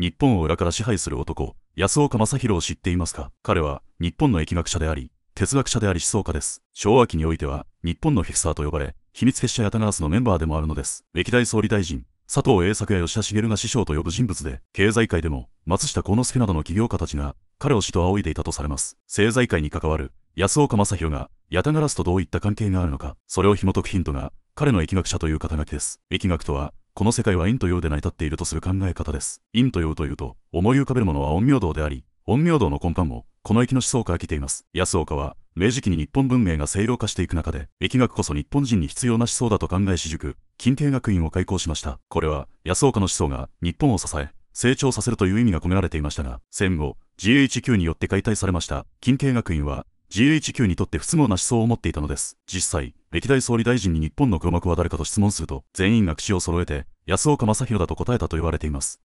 日本を裏から支配する男、安岡正宏を知っていますか？彼は、日本の疫学者であり、哲学者であり思想家です。昭和期においては、日本のフィクサーと呼ばれ、秘密結社ヤタガラスのメンバーでもあるのです。歴代総理大臣、佐藤栄作や吉田茂が師匠と呼ぶ人物で、経済界でも、松下幸之助などの起業家たちが、彼を死と仰いでいたとされます。政財界に関わる、安岡正宏が、ヤタガラスとどういった関係があるのか、それを紐解くヒントが、彼の疫学者という肩書きです。疫学とは、この世界は陰と陽で成り立っているとする考え方です。陰と陽というと、思い浮かべるものは陰陽道であり、陰陽道の根幹も、この駅の思想から来ています。安岡は、明治期に日本文明が清涼化していく中で、疫学こそ日本人に必要な思想だと考え私塾、近帝学院を開校しました。これは、安岡の思想が日本を支え、成長させるという意味が込められていましたが、戦後、GHQ によって解体されました。近帝学院は、GHQ にとって不都合な思想を持っていたのです。実際、歴代総理大臣に日本の黒幕は誰かと質問すると、全員が口を揃えて、安岡正弘だと答えたと言われています。